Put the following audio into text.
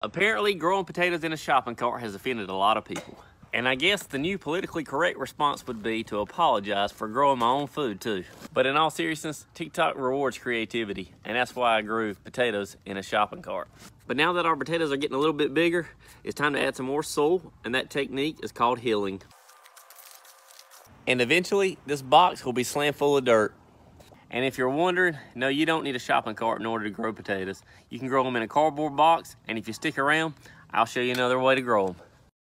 Apparently, growing potatoes in a shopping cart has offended a lot of people. And I guess the new politically correct response would be to apologize for growing my own food too. But in all seriousness, TikTok rewards creativity, and that's why I grew potatoes in a shopping cart. But now that our potatoes are getting a little bit bigger, it's time to add some more soil, and that technique is called hilling. And eventually, this box will be slammed full of dirt. And if you're wondering, no, you don't need a shopping cart in order to grow potatoes. You can grow them in a cardboard box, and if you stick around, I'll show you another way to grow them.